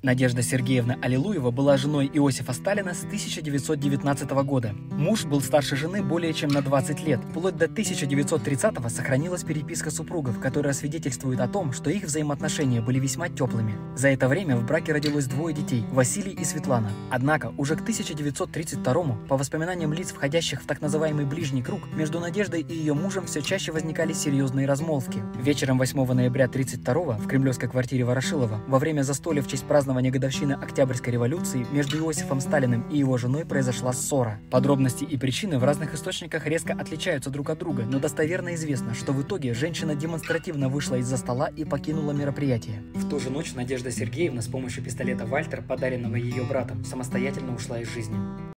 Надежда Сергеевна Аллилуева была женой Иосифа Сталина с 1919 года. Муж был старше жены более чем на 20 лет. Вплоть до 1930-го сохранилась переписка супругов, которая свидетельствует о том, что их взаимоотношения были весьма теплыми. За это время в браке родилось двое детей – Василий и Светлана. Однако уже к 1932-му, по воспоминаниям лиц, входящих в так называемый ближний круг, между Надеждой и ее мужем все чаще возникали серьезные размолвки. Вечером 8 ноября 1932 в кремлевской квартире Ворошилова во время застолья в честь празднования празднования годовщины Октябрьской революции между Иосифом Сталиным и его женой произошла ссора. Подробности и причины в разных источниках резко отличаются друг от друга, но достоверно известно, что в итоге женщина демонстративно вышла из-за стола и покинула мероприятие. В ту же ночь Надежда Сергеевна с помощью пистолета Вальтер, подаренного ее братом, самостоятельно ушла из жизни.